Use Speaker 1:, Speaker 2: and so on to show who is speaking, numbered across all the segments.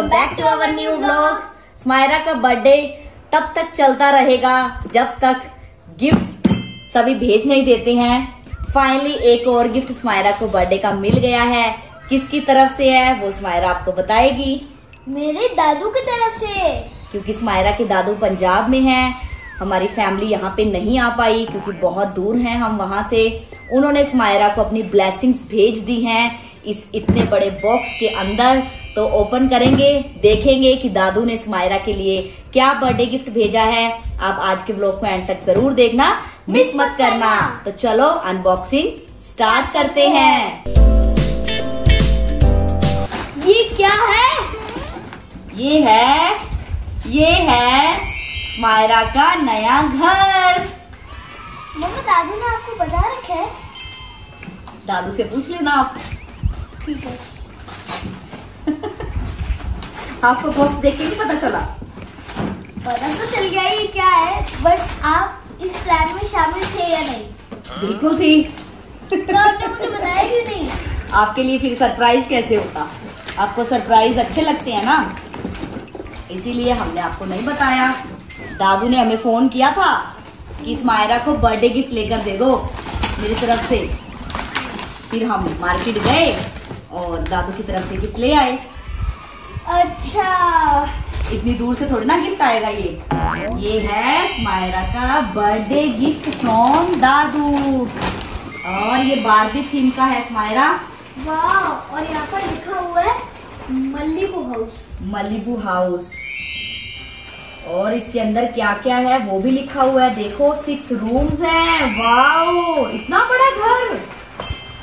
Speaker 1: Welcome back to our new blog Smaira का birthday तब तक चलता रहेगा जब तक गिफ्ट सभी भेज नहीं देते हैं। फाइनली एक और गिफ्ट स्मायरा को बर्थडे का मिल गया है। किसकी तरफ़ से है वो स्मायरा आपको बताएगी।
Speaker 2: मेरे दादू की तरफ़ से।
Speaker 1: क्योंकि स्मायरा के दादू पंजाब में हैं हमारी फैमिली यहाँ पे नहीं आ पाई क्योंकि बहुत दूर हैं हम वहाँ से। उन्होंने स्मायरा को अपनी ब्लेसिंग्स भेज दी हैं। इस इतने बड़े बॉक्स के अंदर तो ओपन करेंगे देखेंगे कि दादू ने स्मायरा के लिए क्या बर्थडे गिफ्ट भेजा है। आप आज के ब्लॉग को एंड तक ज़रूर देखना मिस मत करना। तो चलो अनबॉक्सिंग स्टार्ट करते हैं।
Speaker 2: ये क्या है?
Speaker 1: ये है ये है मायरा का नया घर।
Speaker 2: मम्मी दादू ने आपको बता रखा है।
Speaker 1: दादू से पूछ लेना आप।
Speaker 2: ठीक है।
Speaker 1: आपको बॉक्स देख के नहीं पता चला?
Speaker 2: पता तो चल गया ये क्या है बट आप इस प्लान में शामिल थे या नहीं?
Speaker 1: बिल्कुल थी।
Speaker 2: तो आपने मुझे बताया क्यों नहीं?
Speaker 1: आपके लिए फिर सरप्राइज़ कैसे होता? आपको सरप्राइज़ अच्छे लगते हैं ना? इसीलिए हमने आपको नहीं बताया। दादू ने हमें फ़ोन किया था कि स्मायरा को बर्थडे गिफ्ट लेकर दे दो मेरी तरफ़ से। फिर हम मार्केट गए। और दादू की तरफ़ से गिफ्ट ले आए
Speaker 2: अच्छा।
Speaker 1: इतनी दूर से थोड़ी ना गिफ्ट आएगा ये। ये है स्मायरा का बर्थडे गिफ्ट फ्रॉम दादू। और ये बारबी थीम का है स्मायरा
Speaker 2: वाह और यहाँ पर लिखा हुआ है मल्लीबू हाउस
Speaker 1: मलिबू हाउस और इसके अंदर क्या क्या है वो भी लिखा हुआ है। देखो सिक्स रूम्स हैं। वाओ इतना बड़ा घर।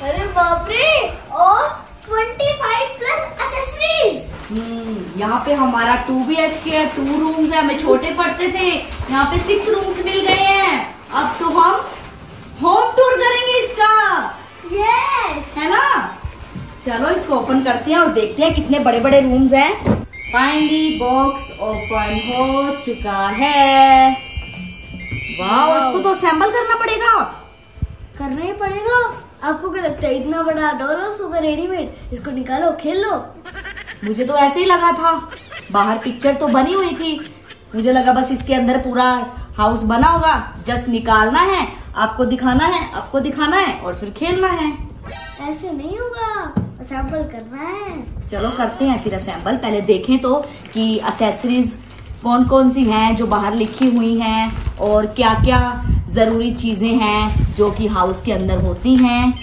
Speaker 2: अरे बाप रे और 25 प्लस एसेसरीज
Speaker 1: हम्म यहाँ पे हमारा two B H K two rooms है हमें छोटे पड़ते थे। यहाँ पे सिक्स रूम्स मिल गए हैं। अब तो हम होम टूर करेंगे इसका।
Speaker 2: यस
Speaker 1: है ना? चलो इसको ओपन करते हैं और देखते हैं कितने बड़े बड़े रूम्स हैं फाइनली बॉक्स ओपन हो चुका है। वाह इसको तो असेंबल करना पड़ेगा।
Speaker 2: करना ही पड़ेगा। आपको क्या लगता है इतना बड़ा डोरस होगा रेडीमेड? इसको निकालो खेल। लो
Speaker 1: मुझे तो ऐसे ही लगा था। बाहर पिक्चर तो बनी हुई थी। मुझे लगा बस इसके अंदर पूरा हाउस बना होगा। जस्ट निकालना है आपको दिखाना है आपको दिखाना है और फिर खेलना है।
Speaker 2: ऐसे नहीं होगा। असेंबल करना है।
Speaker 1: चलो करते हैं फिर असेंबल पहले देखें तो कि असेसरीज कौन कौन सी हैं जो बाहर लिखी हुई हैं और क्या क्या ज़रूरी चीज़ें हैं जो कि हाउस के अंदर होती हैं।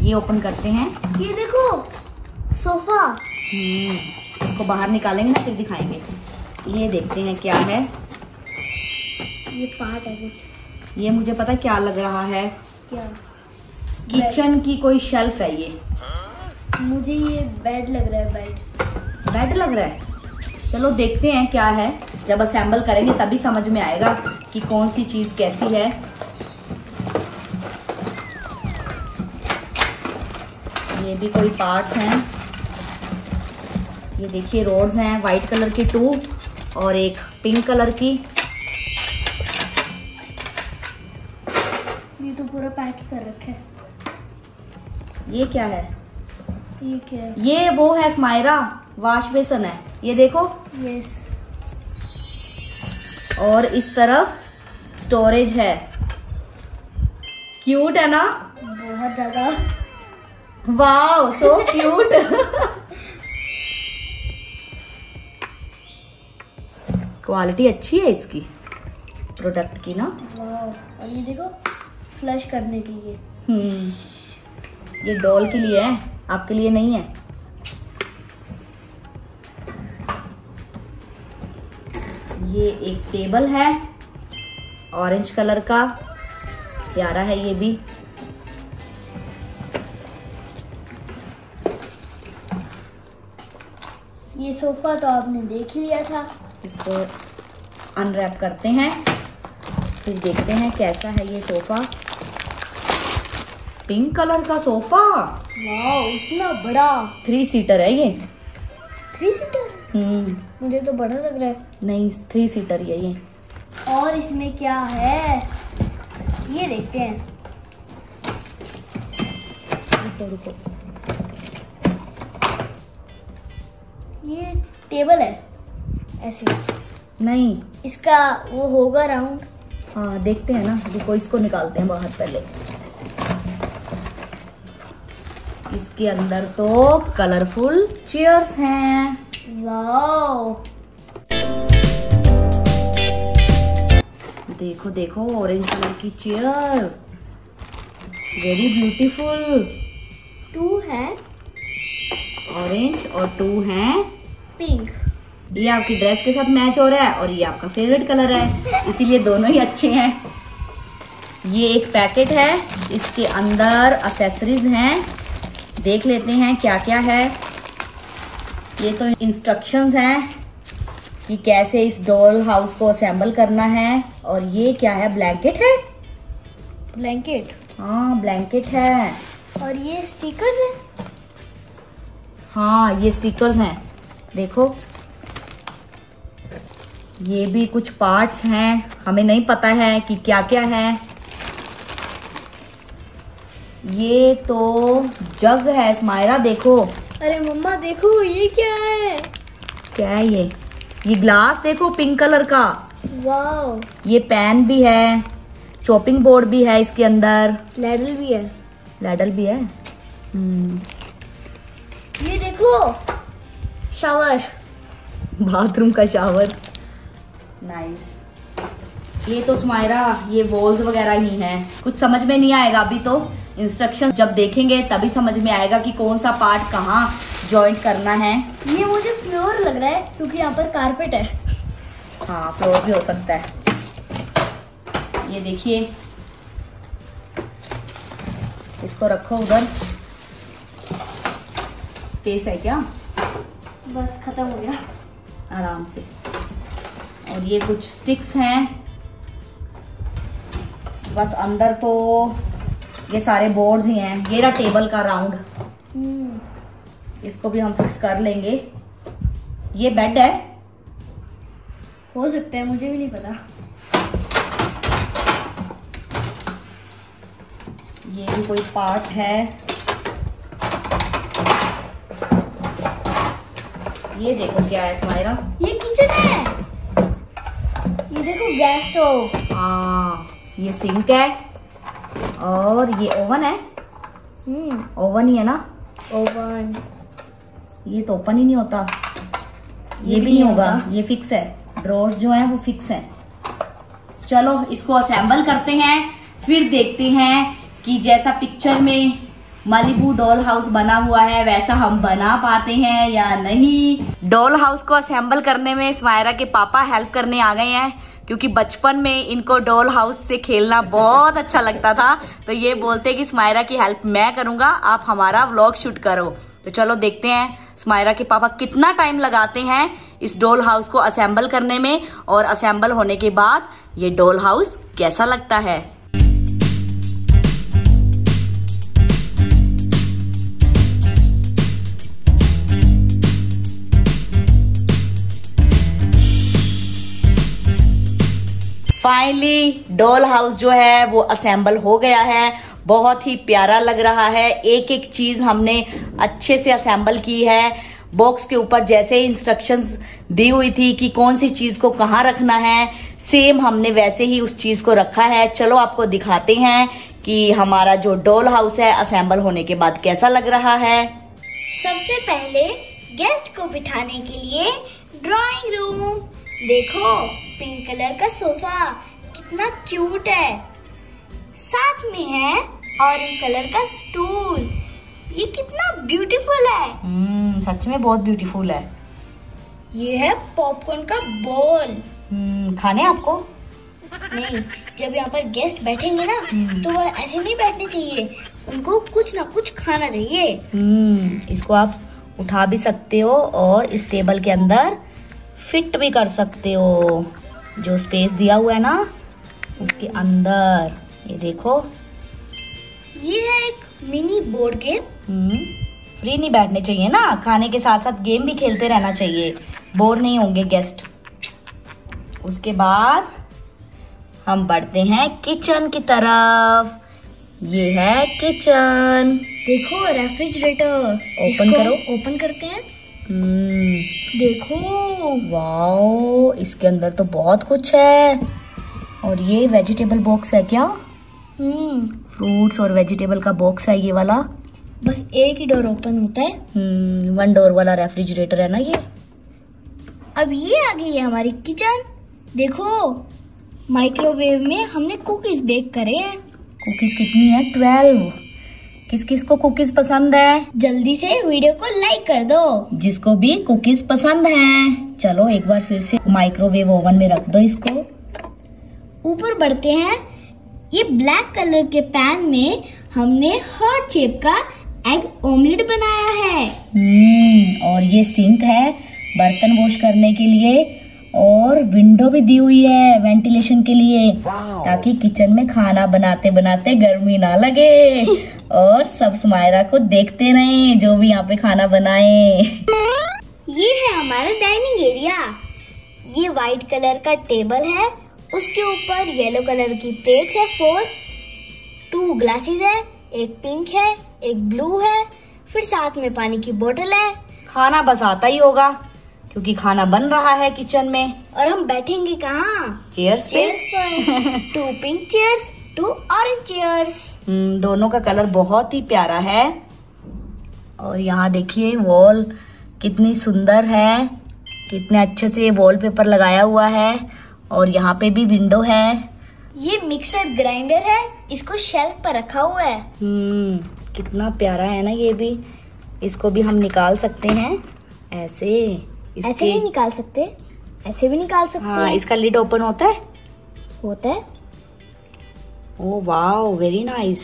Speaker 1: ये ओपन करते हैं।
Speaker 2: ये देखो सोफा
Speaker 1: हम्म, इसको बाहर निकालेंगे ना फिर दिखाएँगे। ये देखते हैं क्या है।
Speaker 2: ये पार्ट है कुछ।
Speaker 1: ये मुझे पता क्या लग रहा है।
Speaker 2: क्या?
Speaker 1: किचन की कोई शेल्फ है ये।
Speaker 2: मुझे ये बेड लग रहा है बेड
Speaker 1: बेड लग रहा है। चलो देखते हैं क्या है। जब असेंबल करेंगे तभी समझ में आएगा कि कौन सी चीज़ कैसी है। ये भी कोई पार्ट्स हैं। ये देखिए रोड्स हैं वाइट कलर की टू और एक पिंक कलर की।
Speaker 2: ये तो पूरा पैक कर रखे है।
Speaker 1: ये क्या है?
Speaker 2: ये क्या है?
Speaker 1: ये वो है स्मायरा वाश बेसन है। ये देखो।
Speaker 2: यस
Speaker 1: और इस तरफ़ स्टोरेज है। क्यूट है ना?
Speaker 2: बहुत ज़्यादा।
Speaker 1: वाओ सो क्यूट क्वालिटी अच्छी है इसकी प्रोडक्ट की ना?
Speaker 2: और ये देखो फ्लश करने के लिए।
Speaker 1: हम्म ये डॉल के लिए है आपके लिए नहीं है। ये एक टेबल है ऑरेंज कलर का प्यारा है ये भी।
Speaker 2: ये सोफा तो आपने देख ही लिया था।
Speaker 1: इसको अनरैप करते हैं फिर देखते हैं कैसा है ये सोफा। पिंक कलर का सोफा?
Speaker 2: वाह इतना बड़ा।
Speaker 1: थ्री सीटर है ये।
Speaker 2: थ्री सीटर मुझे तो बड़ा लग रहा है।
Speaker 1: नहीं थ्री सीटर ही है ये।
Speaker 2: और इसमें क्या है? ये देखते हैं।
Speaker 1: रुको रुको।
Speaker 2: ये टेबल है ऐसे।
Speaker 1: नहीं।
Speaker 2: इसका वो होगा राउंड।
Speaker 1: हाँ देखते हैं ना। देखो इसको निकालते हैं बाहर पहले। इसके अंदर तो कलरफुल चेयर्स हैं। देखो देखो ऑरेंज कलर की चेयर वेरी ब्यूटीफुल
Speaker 2: टू है.
Speaker 1: ऑरेंज और टू हैं.
Speaker 2: पिंक
Speaker 1: ये आपकी ड्रेस के साथ मैच हो रहा है और ये आपका फेवरेट कलर है. इसीलिए दोनों ही अच्छे हैं. ये एक पैकेट है. इसके अंदर असेसरीज हैं. देख लेते हैं क्या क्या है. ये तो इंस्ट्रक्शंस हैं कि कैसे इस डॉल हाउस को असेंबल करना है और ये क्या है ब्लैंकेट है?
Speaker 2: ब्लैंकेट
Speaker 1: हाँ ब्लैंकेट है।
Speaker 2: और ये स्टिकर्स है?
Speaker 1: हाँ ये स्टिकर्स हैं। देखो ये भी कुछ पार्ट्स हैं। हमें नहीं पता है कि क्या क्या है। ये तो जग है स्माइरा देखो।
Speaker 2: अरे मम्मा देखो ये क्या है?
Speaker 1: क्या है ये? ये ग्लास देखो पिंक कलर का।
Speaker 2: वाओ
Speaker 1: ये पेन भी है चॉपिंग बोर्ड भी है इसके अंदर।
Speaker 2: लैडल भी है।
Speaker 1: लैडल भी है? हम्म,
Speaker 2: ये देखो शावर
Speaker 1: बाथरूम का शावर नाइस ये तो सुमायरा ये वॉल्स वगैरह ही हैं। कुछ समझ में नहीं आएगा अभी तो। इंस्ट्रक्शन जब देखेंगे तभी समझ में आएगा कि कौन सा पार्ट कहाँ ज्वाइंट करना है।
Speaker 2: ये मुझे फ्लोर लग रहा है क्योंकि यहाँ पर कारपेट है।
Speaker 1: हाँ फ्लोर भी हो सकता है। ये देखिए। इसको रखो उधर। स्पेस है क्या?
Speaker 2: बस खत्म हो गया।
Speaker 1: आराम से। और ये कुछ स्टिक्स हैं। बस अंदर तो ये सारे बोर्ड ही हैं। ये रहा टेबल का राउंड
Speaker 2: हम्म,
Speaker 1: इसको भी हम फिक्स कर लेंगे। ये बेड है।
Speaker 2: हो सकता है मुझे भी नहीं पता।
Speaker 1: ये भी कोई पार्ट है। ये देखो क्या है स्माइरा
Speaker 2: ये किचन है। ये देखो गैस स्टोव
Speaker 1: हाँ ये सिंक है। और ये ओवन है?
Speaker 2: हम्म।
Speaker 1: ओवन ही है ना?
Speaker 2: ओवन।
Speaker 1: ये तो ओपन ही नहीं होता। ये ये भी नहीं होगा। ये फिक्स है। ड्रॉर्स जो है वो फिक्स है। चलो इसको असेंबल करते हैं। फिर देखते हैं कि जैसा पिक्चर में मालिबू डॉल हाउस बना हुआ है वैसा हम बना पाते हैं या नहीं। डॉल हाउस को असेंबल करने में स्मायरा के पापा हेल्प करने आ गए हैं। क्योंकि बचपन में इनको डॉल हाउस से खेलना बहुत अच्छा लगता था। तो ये बोलते कि स्मायरा की हेल्प मैं करूँगा, आप हमारा व्लॉग शूट करो। तो चलो देखते हैं, स्मायरा के पापा कितना टाइम लगाते हैं इस डॉल हाउस को असेंबल करने में और असेंबल होने के बाद ये डॉल हाउस कैसा लगता है। फाइनली डॉल हाउस जो है, वो असेंबल हो गया है। बहुत ही प्यारा लग रहा है। एक एक चीज़ हमने अच्छे से असेंबल की है। बॉक्स के ऊपर जैसे इंस्ट्रक्शंस दी हुई थी कि कौन सी चीज़ को कहाँ रखना है सेम हमने वैसे ही उस चीज़ को रखा है। चलो, आपको दिखाते हैं कि हमारा जो डॉल हाउस है असेंबल होने के बाद कैसा लग रहा है।
Speaker 2: सबसे पहले गेस्ट को बिठाने के लिए ड्राइंग रूम देखो पिंक कलर का सोफा कितना क्यूट है। साथ में है ऑरेंज कलर का स्टूल ये कितना ब्यूटीफुल है।
Speaker 1: हम्म सच में बहुत ब्यूटीफुल है।
Speaker 2: ये है पॉपकॉर्न का बॉल
Speaker 1: हम्म खाने आपको?
Speaker 2: नहीं जब यहाँ पर गेस्ट बैठेंगे ना तो वो ऐसे नहीं बैठने चाहिए। उनको कुछ ना कुछ खाना चाहिए।
Speaker 1: हम्म इसको आप उठा भी सकते हो और इस टेबल के अंदर फिट भी कर सकते हो। जो स्पेस दिया हुआ है ना उसके अंदर ये देखो।
Speaker 2: ये है एक मिनी बोर्ड गेम
Speaker 1: फ्री नहीं बैठने चाहिए ना। खाने के साथ साथ गेम भी खेलते रहना चाहिए। बोर नहीं होंगे गेस्ट उसके बाद हम बढ़ते हैं किचन की तरफ़। ये है किचन
Speaker 2: देखो रेफ्रिजरेटर
Speaker 1: ओपन करो।
Speaker 2: ओपन करते हैं। देखो
Speaker 1: वाओ इसके अंदर तो बहुत कुछ है। और ये वेजिटेबल बॉक्स है क्या?
Speaker 2: हम्म।
Speaker 1: फ्रूट्स और वेजिटेबल का बॉक्स है ये वाला।
Speaker 2: बस एक ही डोर ओपन होता है।
Speaker 1: हम्म वन डोर वाला रेफ्रिजरेटर है ना ये?
Speaker 2: अब ये आ गई है हमारी किचन देखो माइक्रोवेव में हमने कुकीज बेक करे हैं।
Speaker 1: कुकीज कितनी है? ट्वेल्व किस किस को कुकीज पसंद है?
Speaker 2: जल्दी से वीडियो को लाइक कर दो।
Speaker 1: जिसको भी कुकीज पसंद है। चलो एक बार फिर से माइक्रोवेव ओवन में रख दो इसको।
Speaker 2: ऊपर बढ़ते हैं। ये ब्लैक कलर के पैन में हमने हॉट शेप का एग ऑमलेट बनाया है।
Speaker 1: हम्म और ये सिंक है बर्तन वॉश करने के लिए और विंडो भी दी हुई है वेंटिलेशन के लिए। ताकि किचन में खाना बनाते बनाते गर्मी ना लगे। और सब स्मायरा को देखते रहे जो भी यहाँ पे खाना बनाए।
Speaker 2: ये है हमारा डाइनिंग एरिया ये व्हाइट कलर का टेबल है उसके ऊपर येलो कलर की प्लेट्स है फोर टू ग्लासेस है एक पिंक है एक ब्लू है फिर साथ में पानी की बोतल है।
Speaker 1: खाना बस आता ही होगा क्योंकि खाना बन रहा है किचन में।
Speaker 2: और हम बैठेंगे कहाँ?
Speaker 1: चेयर्स पे।
Speaker 2: चेयर्स पर। Two pink chairs two orange chairs.
Speaker 1: हम्म, दोनों का कलर बहुत ही प्यारा है। और यहाँ देखिए वॉल कितनी सुंदर है। कितने अच्छे से वॉलपेपर लगाया हुआ है। और यहाँ पे भी विंडो है।
Speaker 2: ये मिक्सर ग्राइंडर है इसको शेल्फ पर रखा हुआ है।
Speaker 1: हम्म कितना प्यारा है ना ये भी। इसको भी हम निकाल सकते हैं। ऐसे
Speaker 2: ऐसे
Speaker 1: इसके
Speaker 2: भी निकाल सकते। ऐसे भी निकाल सकते
Speaker 1: हाँ। इसका लिड ओपन होता है।
Speaker 2: होता है।
Speaker 1: ओ वाओ वेरी नाइस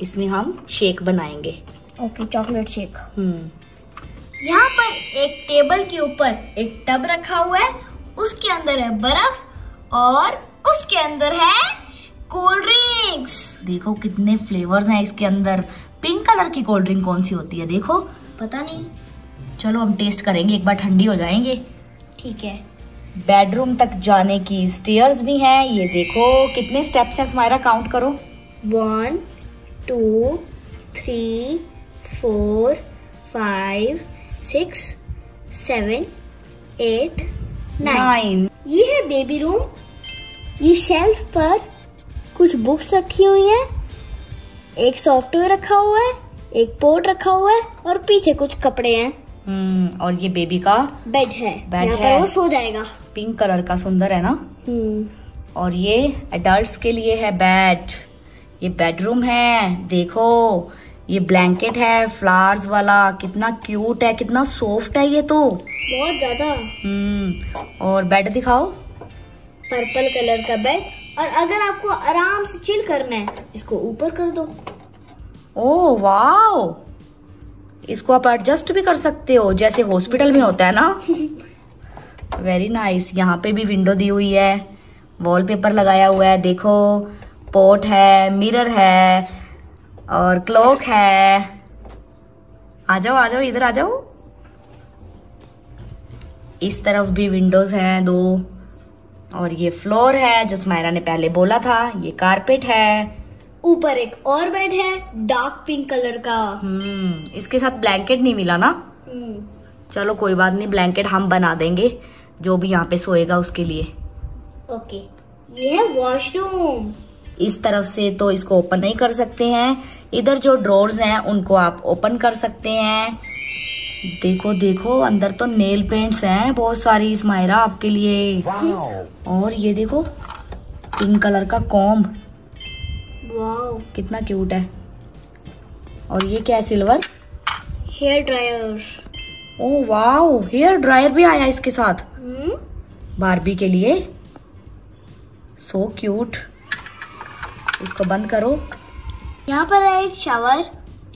Speaker 1: इसमें हम शेक बनाएँगे।
Speaker 2: ओके चॉकलेट शेक
Speaker 1: हम्म।
Speaker 2: यहाँ पर एक टेबल के ऊपर एक टब रखा हुआ है उसके अंदर है बर्फ़ और उसके अंदर है कोल्ड ड्रिंक्स
Speaker 1: देखो कितने फ्लेवर्स हैं इसके अंदर। पिंक कलर की कोल्ड ड्रिंक कौन सी होती है? देखो।
Speaker 2: पता नहीं।
Speaker 1: चलो हम टेस्ट करेंगे एक बार ठंडी हो जाएँगे।
Speaker 2: ठीक है।
Speaker 1: बेडरूम तक जाने की स्टेयर्स भी हैं। ये देखो कितने स्टेप्स हैं स्माइरा काउंट करो।
Speaker 2: One two three four five six seven eight nine ये है बेबी रूम ये शेल्फ पर कुछ बुक्स रखी हुई हैं। एक सॉफ्टवेयर रखा हुआ है एक पोर्ट रखा हुआ है और पीछे कुछ कपड़े हैं।
Speaker 1: और ये बेबी का
Speaker 2: बेड है।
Speaker 1: बेड है।
Speaker 2: पर वो सो जाएगा।
Speaker 1: पिंक कलर का सुंदर है ना?
Speaker 2: हम्म।
Speaker 1: और ये एडल्ट्स के लिए है बेड ये बेडरूम है देखो। ये ब्लैंकेट है फ्लावर्स वाला। कितना क्यूट है कितना सॉफ्ट है ये तो।
Speaker 2: बहुत ज़्यादा।
Speaker 1: हम्म और बेड दिखाओ।
Speaker 2: पर्पल कलर का बेड और अगर आपको आराम से चिल करना है इसको ऊपर कर दो।
Speaker 1: ओ वाओ इसको आप एडजस्ट भी कर सकते हो जैसे हॉस्पिटल में होता है ना। वेरी नाइस यहाँ पे भी विंडो दी हुई है वॉलपेपर लगाया हुआ है देखो पोर्ट है मिरर है और क्लॉक है। आ जाओ आ जाओ इधर आ जाओ। इस तरफ़ भी विंडोज़ हैं दो और ये फ्लोर है जो स्मायरा ने पहले बोला था ये कारपेट है।
Speaker 2: ऊपर एक और बेड है डार्क पिंक कलर का।
Speaker 1: हम्म इसके साथ ब्लैंकेट नहीं मिला ना?
Speaker 2: हम्म,
Speaker 1: चलो कोई बात नहीं ब्लैंकेट हम बना देंगे जो भी यहाँ पे सोएगा उसके लिए।
Speaker 2: ओके ये है वॉशरूम
Speaker 1: इस तरफ़ से तो इसको ओपन नहीं कर सकते हैं। इधर जो ड्रॉर्स हैं उनको आप ओपन कर सकते हैं। देखो देखो अंदर तो नेल पेंट्स हैं बहुत सारी इस्माइरा आपके लिए। और ये देखो पिंक कलर का कॉम्ब कितना क्यूट है। और ये क्या है silver
Speaker 2: hair dryer
Speaker 1: oh wow hair dryer भी आया इसके साथ।
Speaker 2: हम्म,
Speaker 1: बारबी के लिए। सो so क्यूट इसको बंद करो।
Speaker 2: यहाँ पर है एक शावर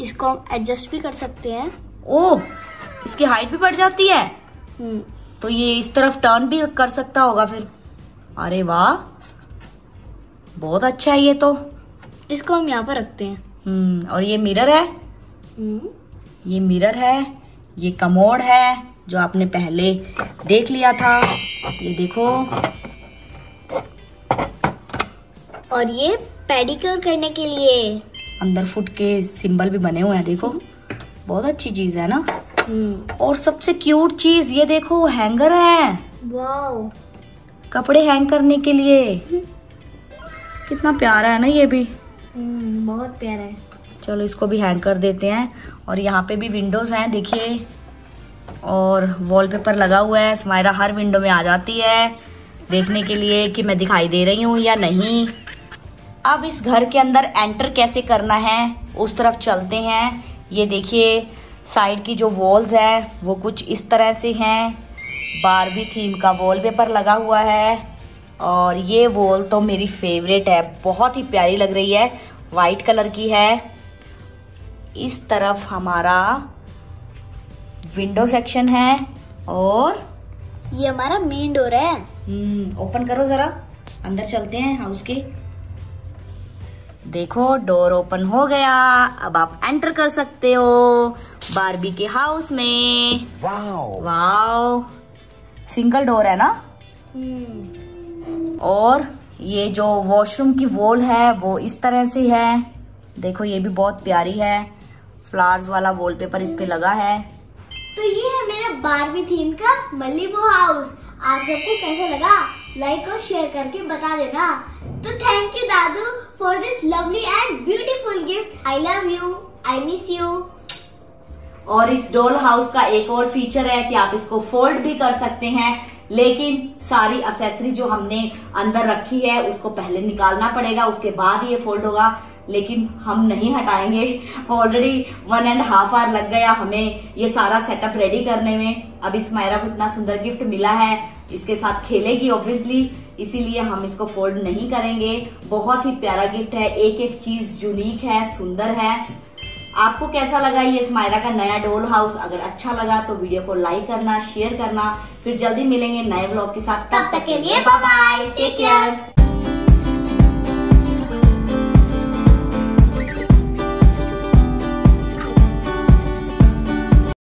Speaker 2: इसको हम एडजस्ट भी कर सकते हैं।
Speaker 1: ओह इसकी हाइट भी बढ़ जाती है।
Speaker 2: हम्म,
Speaker 1: तो ये इस तरफ़ टर्न भी कर सकता होगा फिर। अरे वाह। बहुत अच्छा है ये तो।
Speaker 2: इसको हम यहाँ पर रखते हैं।
Speaker 1: हम्म और ये मिरर है।
Speaker 2: हम्म,
Speaker 1: ये मिरर है ये कमोड है जो आपने पहले देख लिया था। ये देखो।
Speaker 2: और ये पेडिक्योर करने के लिए।
Speaker 1: अंदर फुट के सिंबल भी बने हुए हैं देखो। बहुत अच्छी चीज़ है ना।
Speaker 2: हम्म।
Speaker 1: और सबसे क्यूट चीज़ ये देखो हैंगर है। कपड़े हैंग करने के लिए। कितना प्यारा है ना ये भी।
Speaker 2: हम्म बहुत प्यारा है।
Speaker 1: चलो इसको भी हैंग कर देते हैं। और यहाँ पे भी विंडोज़ हैं, देखिए। और वॉलपेपर लगा हुआ है स्माइरा हर विंडो में आ जाती है। देखने के लिए कि मैं दिखाई दे रही हूँ या नहीं। अब इस घर के अंदर एंटर कैसे करना है, उस तरफ़ चलते हैं। ये देखिए साइड की जो वॉल्स है, वो कुछ इस तरह से हैं। बारबी थीम का वॉलपेपर लगा हुआ है। और ये वॉल तो मेरी फेवरेट है। बहुत ही प्यारी लग रही है। वाइट कलर की है। इस तरफ़ हमारा विंडो सेक्शन है और
Speaker 2: ये हमारा मेन डोर है।
Speaker 1: हम्म ओपन करो जरा। अंदर चलते हैं हाउस के। देखो डोर ओपन हो गया। अब आप एंटर कर सकते हो बारबी के हाउस में।
Speaker 3: Wow.
Speaker 1: वाओ सिंगल डोर है ना?
Speaker 2: हम्म।
Speaker 1: और ये जो वॉशरूम की वॉल है वो इस तरह से है। देखो ये भी बहुत प्यारी है। फ्लावर्स वाला वॉलपेपर इस पे लगा है।
Speaker 2: तो ये है मेरा बारबी थीम का मल्लीबो हाउस आप सबको कैसा लगा? लाइक और शेयर करके बता देना। तो thank you Dadu for this lovely and beautiful gift I love you I miss you
Speaker 1: और इस डोल हाउस का एक और फीचर है कि आप इसको फोल्ड भी कर सकते हैं। लेकिन सारी असेसरी जो हमने अंदर रखी है, उसको पहले निकालना पड़ेगा, उसके बाद ये फोल्ड होगा। लेकिन हम नहीं हटाएँगे। Already one and half hour लग गया हमें ये सारा सेटअप रेडी करने में। अब इस मायरा को इतना सुंदर गिफ्ट मिला है। इसके साथ खेलेगी ऑब्वियसली इसीलिए हम इसको फोल्ड नहीं करेंगे। बहुत ही प्यारा गिफ्ट है। एक एक चीज़ यूनिक है, सुंदर है। आपको कैसा लगा ये स्माइरा का नया डोल हाउस? अगर अच्छा लगा तो वीडियो को लाइक करना शेयर करना। फिर जल्दी मिलेंगे नए ब्लॉग के साथ।
Speaker 2: तब तक के लिए बाय बाय टेक केयर